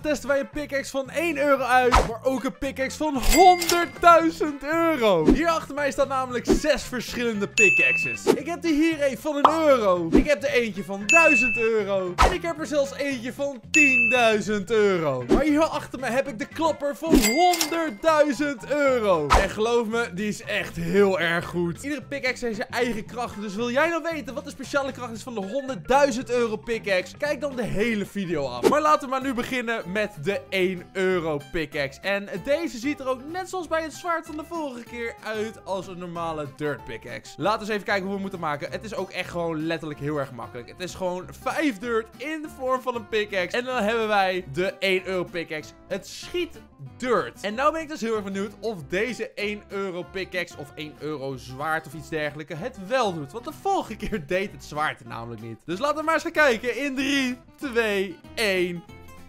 Testen wij een pickaxe van 1 euro uit, maar ook een pickaxe van 100.000 euro. Hier achter mij staan namelijk 6 verschillende pickaxes. Ik heb er hier een van een euro. Ik heb er eentje van 1000 euro. En ik heb er zelfs eentje van 10.000 euro. Maar hier achter me heb ik de klapper van 100.000 euro. En geloof me, die is echt heel erg goed. Iedere pickaxe heeft zijn eigen krachten. Dus wil jij nou weten wat de speciale kracht is van de 100.000 euro pickaxe? Kijk dan de hele video af. Maar laten we maar nu beginnen met de 1 euro pickaxe. En deze ziet er ook net zoals bij het zwaard van de vorige keer uit als een normale dirt pickaxe. Laten we eens even kijken hoe we moeten maken. Het is ook echt gewoon letterlijk heel erg makkelijk. Het is gewoon 5 dirt in de vorm van een pickaxe. En dan hebben wij de 1 euro pickaxe. Het schiet dirt. En nou ben ik dus heel erg benieuwd of deze 1 euro pickaxe of 1 euro zwaard of iets dergelijke het wel doet. Want de vorige keer deed het zwaard namelijk niet. Dus laten we maar eens gaan kijken in 3, 2, 1...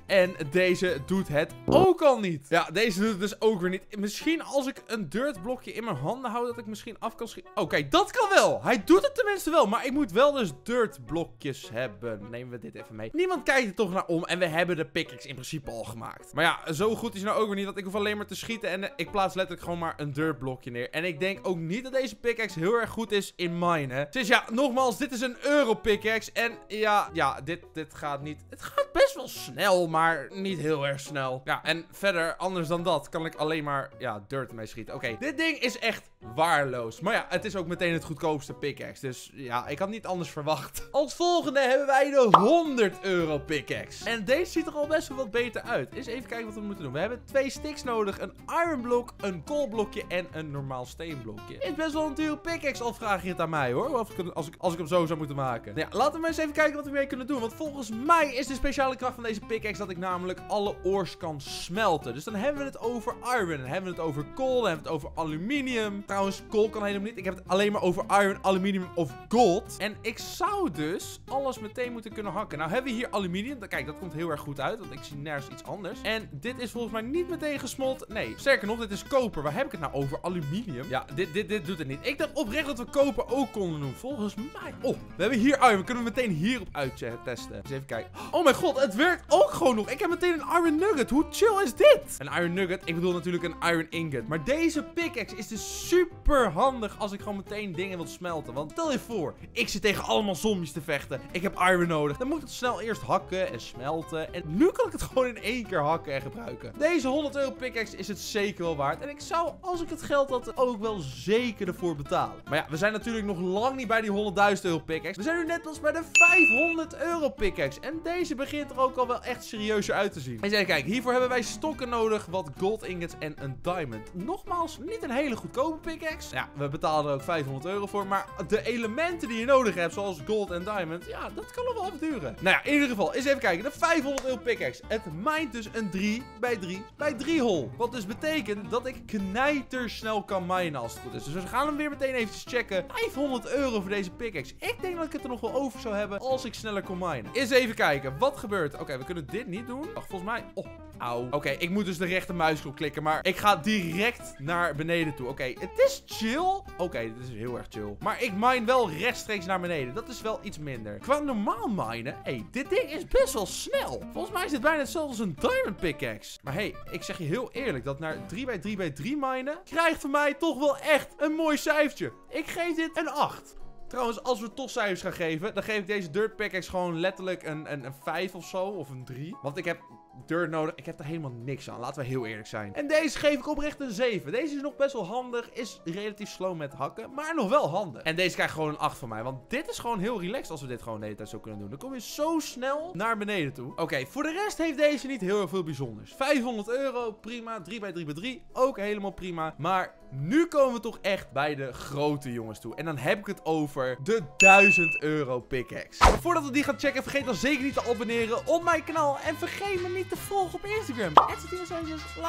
En deze doet het ook al niet. Ja, deze doet het dus ook weer niet. Misschien als ik een dirt blokje in mijn handen hou, dat ik misschien af kan schieten. Oké, dat kan wel. Hij doet het tenminste wel. Maar ik moet wel dus dirt blokjes hebben. Nemen we dit even mee. Niemand kijkt er toch naar om. En we hebben de pickaxe in principe al gemaakt. Maar ja, zo goed is nou ook weer niet. Want ik hoef alleen maar te schieten. En eh, ik plaats letterlijk gewoon maar een dirt blokje neer. En ik denk ook niet dat deze pickaxe heel erg goed is in mine. Dus ja, nogmaals, dit is een euro pickaxe. En ja, ja, dit, dit gaat niet. Het gaat best wel snel, maar niet heel erg snel. Ja, en verder, anders dan dat, kan ik alleen maar, ja, dirt mee schieten. Oké, dit ding is echt waarloos. Maar ja, het is ook meteen het goedkoopste pickaxe. Dus ja, ik had niet anders verwacht. Als volgende hebben wij de 100 euro pickaxe. En deze ziet er al best wel wat beter uit. Eens even kijken wat we moeten doen. We hebben twee sticks nodig. Een iron blok, een coal blokje en een normaal steenblokje. Is best wel een dure pickaxe, al vraag je het aan mij hoor. Of ik, als, ik, als ik hem zo zou moeten maken. Nou ja, laten we maar eens even kijken wat we mee kunnen doen. Want volgens mij is de speciale kracht van deze pickaxe dat ik namelijk alle ores kan smelten. Dus dan hebben we het over iron. Dan hebben we het over coal. Dan hebben we het over aluminium. Trouwens, coal kan helemaal niet. Ik heb het alleen maar over iron, aluminium of gold. En ik zou dus alles meteen moeten kunnen hakken. Nou hebben we hier aluminium. Kijk, dat komt heel erg goed uit. Want ik zie nergens iets anders. En dit is volgens mij niet meteen gesmolten. Nee, sterker nog, dit is koper. Waar heb ik het nou over? Aluminium? Ja, dit, dit, dit doet het niet. Ik dacht oprecht dat we koper ook konden doen. Volgens mij. Oh, we hebben hier iron. We kunnen meteen hierop uittesten. Eens even kijken. Oh mijn god, het werkt ook gewoon nog. Ik heb meteen een iron nugget. Hoe chill is dit? Een iron nugget. Ik bedoel natuurlijk een iron ingot. Maar deze pickaxe is dus super handig als ik gewoon meteen dingen wil smelten. Want stel je voor, ik zit tegen allemaal zombies te vechten. Ik heb iron nodig. Dan moet ik het snel eerst hakken en smelten. En nu kan ik het gewoon in één keer hakken en gebruiken. Deze 100 euro pickaxe is het zeker wel waard. En ik zou, als ik het geld had, ook wel zeker ervoor betalen. Maar ja, we zijn natuurlijk nog lang niet bij die 100.000 euro pickaxe. We zijn nu net pas bij de 500 euro pickaxe. En deze begint er ook al wel echt serieuzer uit te zien. En even kijken, hiervoor hebben wij stokken nodig, wat gold ingots en een diamond. Nogmaals, niet een hele goedkope pickaxe. Ja, we betalen er ook 500 euro voor. Maar de elementen die je nodig hebt, zoals gold en diamond, ja, dat kan nog wel even duren. Nou ja, in ieder geval, eens even kijken. De 500 euro pickaxe. Het mijnt dus een 3 bij 3 bij 3 hole. Wat dus betekent dat ik knijtersnel kan minen als het goed is. Dus we gaan hem weer meteen even checken. 500 euro voor deze pickaxe. Ik denk dat ik het er nog wel over zou hebben als ik sneller kon minen. Eens even kijken. Wat gebeurt? Oké, we kunnen dit niet doen. Wacht, volgens mij... Oh, Auw. Oké, ik moet dus de rechter muisknop klikken. Maar ik ga direct naar beneden toe. Oké, het is chill. Oké, dit is heel erg chill. Maar ik mine wel rechtstreeks naar beneden. Dat is wel iets minder. Qua normaal minen. Hé, hey, dit ding is best wel snel. Volgens mij is dit bijna hetzelfde als een diamond pickaxe. Maar hé, hey, ik zeg je heel eerlijk. Dat naar 3 bij 3 bij 3 minen. Krijgt voor mij toch wel echt een mooi cijfertje. Ik geef dit een 8. Trouwens, als we toch cijfers gaan geven, dan geef ik deze dirt pickaxe gewoon letterlijk een, een, een 5 of zo. Of een 3. Want ik heb dirt nodig. Ik heb er helemaal niks aan. Laten we heel eerlijk zijn. En deze geef ik oprecht een 7. Deze is nog best wel handig. Is relatief slow met hakken. Maar nog wel handig. En deze krijgt gewoon een 8 van mij. Want dit is gewoon heel relaxed als we dit gewoon de hele tijd zo kunnen doen. Dan kom je zo snel naar beneden toe. Oké, voor de rest heeft deze niet heel veel bijzonders. 500 euro, prima. 3 bij 3 bij 3, ook helemaal prima. Maar nu komen we toch echt bij de grote jongens toe. En dan heb ik het over de 1000 euro pickaxe. Voordat we die gaan checken, vergeet dan zeker niet te abonneren op mijn kanaal. En vergeet me niet te volgen op Instagram.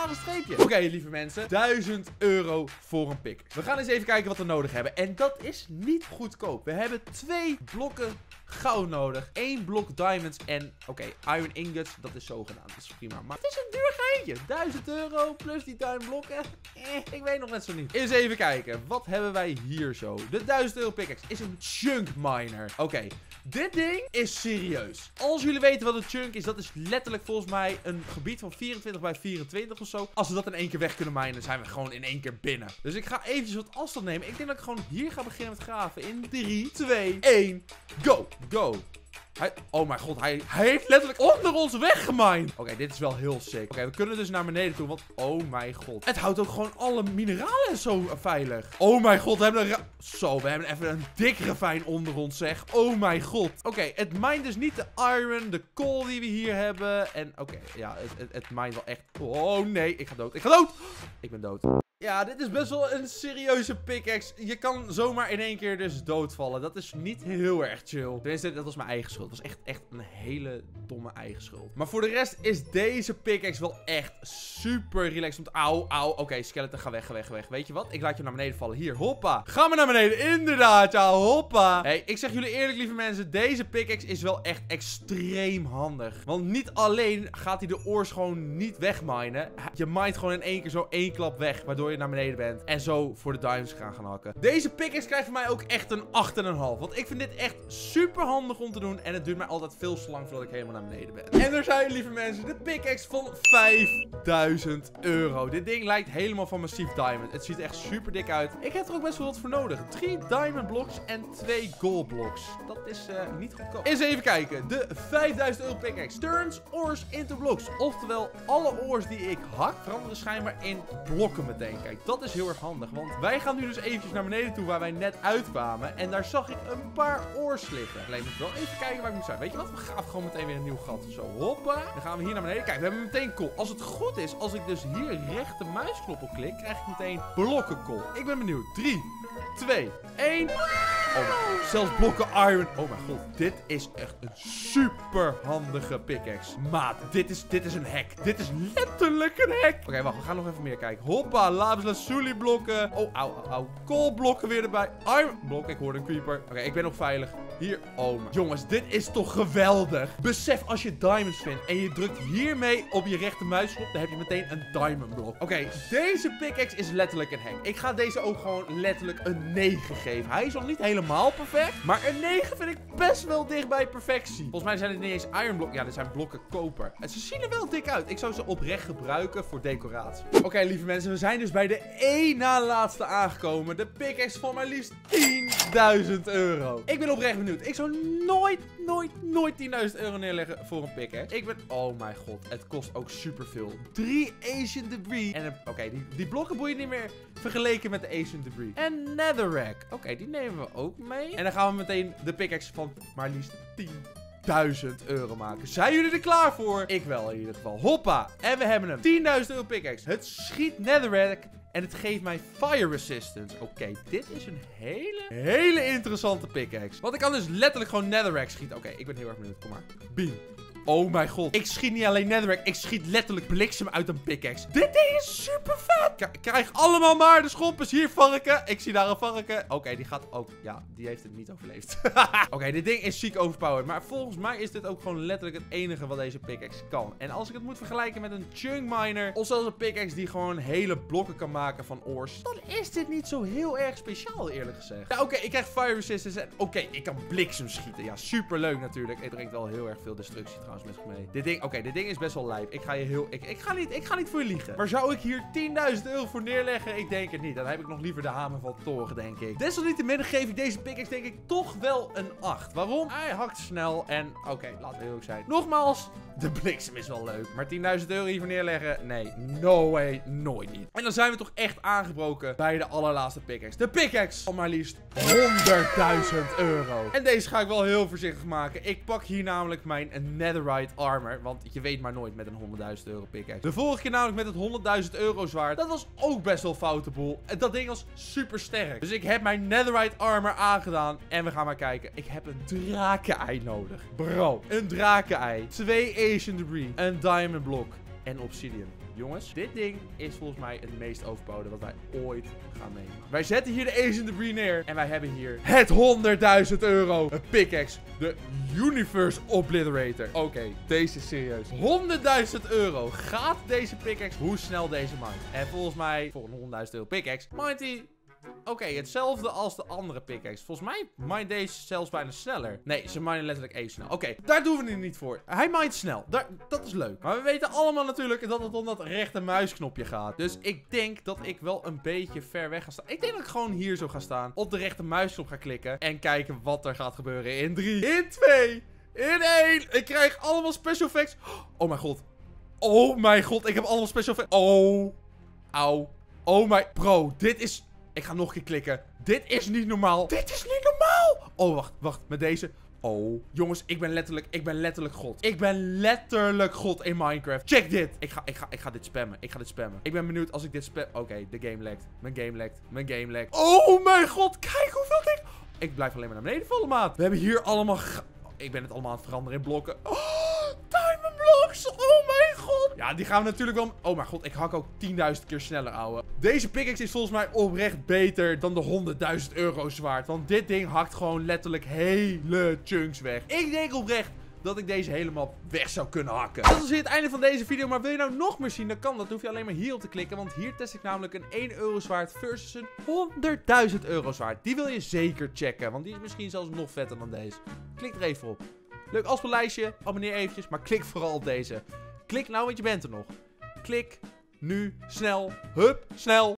een streepje. Oké, lieve mensen. 1000 euro voor een pick. We gaan eens even kijken wat we nodig hebben. En dat is niet goedkoop. We hebben twee blokken goud nodig. één blok diamonds en, oké, iron ingots. Dat is zo gedaan. Dat is prima. Maar het is een duur geintje. 1000 euro plus die diamond blokken. Eh, ik weet nog net zo niet. Eens even kijken. Wat hebben wij hier zo? De 1000 euro pickaxe is een chunk miner. Oké, dit ding is serieus. Als jullie weten wat een chunk is, dat is letterlijk volgens mij een gebied van 24 bij 24 of zo. Als we dat in één keer weg kunnen minen, zijn we gewoon in één keer binnen. Dus ik ga eventjes wat afstand nemen. Ik denk dat ik gewoon hier ga beginnen met graven. In 3, 2, 1, go, go. Hij, oh mijn god, hij, hij heeft letterlijk onder ons weggemined. Oké, dit is wel heel sick. Oké, we kunnen dus naar beneden toe, want oh mijn god. Het houdt ook gewoon alle mineralen zo veilig. Oh mijn god, we hebben een... Zo, we hebben even een dik ravijn onder ons, zeg. Oh mijn god. Oké, het mined dus niet de iron, de coal die we hier hebben. En oké, ja, het, het, wel echt... Oh nee, ik ga dood. Ik ga dood. Ik ben dood. Ja, dit is best wel een serieuze pickaxe. Je kan zomaar in één keer dus doodvallen. Dat is niet heel erg chill. Tenminste, dat was mijn eigen schuld. Dat was echt, echt een hele domme eigen schuld. Maar voor de rest is deze pickaxe wel echt super relaxed. Want auw, auw. Oké, skeleton, ga weg, ga weg, ga weg. Weet je wat? Ik laat je naar beneden vallen. Hier, hoppa. Ga maar naar beneden. Inderdaad, ja, hoppa. hey, ik zeg jullie eerlijk, lieve mensen. Deze pickaxe is wel echt extreem handig. Want niet alleen gaat hij de oors gewoon niet wegminen. Je mindt gewoon in één keer zo één klap weg. Waardoor je naar beneden bent. En zo voor de diamonds gaan gaan hakken. Deze pickaxe krijgt voor mij ook echt een 8,5. Want ik vind dit echt super handig om te doen. En het duurt mij altijd veel te lang voordat ik helemaal naar beneden ben. En er zijn, lieve mensen, de pickaxe van 5000 euro. Dit ding lijkt helemaal van massief diamond. Het ziet echt super dik uit. Ik heb er ook best wel wat voor nodig. 3 diamond blocks en 2 gold blocks. Dat is uh, niet goedkoop. Eens even kijken. De 5000 euro pickaxe. Turns ores into blocks. Oftewel, alle ores die ik hak veranderen schijnbaar in blokken meteen. Kijk, dat is heel erg handig. Want wij gaan nu dus eventjes naar beneden toe waar wij net uitkwamen. En daar zag ik een paar oors liggen. Alleen moet wel even kijken waar ik moet zijn. Weet je wat? We gaan gewoon meteen weer een nieuw gat. Zo, hoppa. Dan gaan we hier naar beneden. Kijk, we hebben meteen kool. Als het goed is, als ik dus hier rechter muisknop op klik, krijg ik meteen blokken kool. Ik ben benieuwd. 3, 2, 1. Oh, zelfs blokken iron. Oh mijn god, dit is echt een super handige pickaxe. Maat, dit is, dit is een hack. Dit is letterlijk een hack. Oké, wacht, we gaan nog even meer kijken. Hoppa, lapis lazuli blokken. Oh, au, au, Kool blokken weer erbij. Iron blok, ik hoorde een creeper. Oké, ik ben nog veilig. Hier, oh mijn. Jongens, dit is toch geweldig. Besef als je diamonds vindt en je drukt hiermee op je rechtermuisknop, dan heb je meteen een diamond blok. Oké, deze pickaxe is letterlijk een hack. Ik ga deze ook gewoon letterlijk een 9 geven. Hij is nog niet helemaal perfect, maar een 9 vind ik best wel dicht bij perfectie. Volgens mij zijn het niet eens iron blokken. Ja, dit zijn blokken koper. En ze zien er wel dik uit. Ik zou ze oprecht gebruiken voor decoratie. Oké, lieve mensen, we zijn dus bij de één na laatste aangekomen. De pickaxe van maar liefst 10.000 euro. Ik ben oprecht benieuwd. Ik zou nooit, nooit, nooit 10.000 euro neerleggen voor een pickaxe. Ik ben... Oh mijn god, het kost ook superveel. 3 Asian Debris. En oké, die, die blokken boeien niet meer vergeleken met de Asian Debris. En Netherrack. Oké, die nemen we ook mee. En dan gaan we meteen de pickaxe van maar liefst 10 1000 euro maken. Zijn jullie er klaar voor? Ik wel in ieder geval. Hoppa. En we hebben hem. 10.000 euro pickaxe. Het schiet netherrack. En het geeft mij fire resistance. Oké, dit is een hele, hele interessante pickaxe. Want ik kan dus letterlijk gewoon netherrack schieten. Oké, ik ben heel erg benieuwd. Kom maar. Beam. Oh mijn god. Ik schiet niet alleen netherrack. Ik schiet letterlijk bliksem uit een pickaxe. Dit ding is super vet. Ik krijg allemaal maar de schompers. Hier, varken. Ik zie daar een varken. Oké, die gaat ook... Ja, die heeft het niet overleefd. Oké, dit ding is ziek overpowered. Maar volgens mij is dit ook gewoon letterlijk het enige wat deze pickaxe kan. En als ik het moet vergelijken met een chunk miner... Of zelfs een pickaxe die gewoon hele blokken kan maken van ores... Dan is dit niet zo heel erg speciaal, eerlijk gezegd. Ja, oké, ik krijg fire resistance. En oké, ik kan bliksem schieten. Ja, super leuk natuurlijk. Het brengt wel heel erg veel destructie trouwens met zich mee. Dit ding, oké, dit ding is best wel lijp. Ik ga je heel, ik, ik, ga niet, ik ga niet voor je liegen. Maar zou ik hier 10.000 euro voor neerleggen? Ik denk het niet. Dan heb ik nog liever de hamer van Thor, denk ik. Desalniettemin geef ik deze pickaxe denk ik toch wel een 8. Waarom? Hij hakt snel en, oké, laten we heel zijn. Nogmaals, de bliksem is wel leuk. Maar 10.000 euro hiervoor neerleggen? Nee, no way, nooit niet. En dan zijn we toch echt aangebroken bij de allerlaatste pickaxe. De pickaxe van maar liefst 100.000 euro. En deze ga ik wel heel voorzichtig maken. Ik pak hier namelijk mijn armor. Want je weet maar nooit met een 100.000 euro pickaxe. De vorige keer namelijk met het 100.000 euro zwaard. Dat was ook best wel foute boel. Dat ding was super sterk. Dus ik heb mijn netherite armor aangedaan. En we gaan maar kijken. Ik heb een drakenei nodig. Bro, een drakenei. Twee Asian debris. Een diamond block. En obsidian. Jongens, dit ding is volgens mij het meest overbouwde wat wij ooit gaan meemaken. Wij zetten hier de Asian Debris neer. En wij hebben hier het 100.000 euro. Een pickaxe. De Universe Obliterator. Oké, deze is serieus. 100.000 euro. Gaat deze pickaxe hoe snel deze mindt? En volgens mij, voor een 100.000 euro pickaxe, hij Oké, hetzelfde als de andere pickaxe. Volgens mij mine deze zelfs bijna sneller. Nee, ze minen letterlijk even snel. Oké, daar doen we het niet voor. Hij mine snel. Daar, dat is leuk. Maar we weten allemaal natuurlijk dat het om dat rechte muisknopje gaat. Dus ik denk dat ik wel een beetje ver weg ga staan. Ik denk dat ik gewoon hier zo ga staan. Op de rechte muisknop ga klikken. En kijken wat er gaat gebeuren in 3, in 2, in 1. Ik krijg allemaal special effects. Oh mijn god. Oh mijn god, ik heb allemaal special effects. Oh. Auw. Oh mijn... Bro, dit is... Ik ga nog een keer klikken. Dit is niet normaal. Dit is niet normaal. Oh, wacht, wacht. Met deze... Oh, jongens, ik ben letterlijk, ik ben letterlijk god. Ik ben letterlijk god in Minecraft. Check dit. Ik ga, ik ga, ik ga dit spammen. Ik ga dit spammen. Ik ben benieuwd als ik dit spam... Oké, de game lekt. Mijn game lekt. Mijn game lekt. Oh mijn god, kijk hoeveel ding... Ik blijf alleen maar naar beneden vallen, maat. We hebben hier allemaal... Ik ben het allemaal aan het veranderen in blokken. Oh, diamond blocks. Oh mijn god. Ja, die gaan we natuurlijk wel... Oh mijn god, ik hak ook 10.000 keer sneller, ouwe. Deze pickaxe is volgens mij oprecht beter dan de 100.000 euro zwaard. Want dit ding hakt gewoon letterlijk hele chunks weg. Ik denk oprecht dat ik deze helemaal weg zou kunnen hakken. Dat is het einde van deze video. Maar wil je nou nog meer zien, dan kan dat. Dan hoef je alleen maar hier op te klikken. Want hier test ik namelijk een 1 euro zwaard versus een 100.000 euro zwaard. Die wil je zeker checken. Want die is misschien zelfs nog vetter dan deze. Klik er even op. Leuk als lijstje. Abonneer eventjes. Maar klik vooral op deze. Klik nou, want je bent er nog. Klik nu, snel, hup, snel.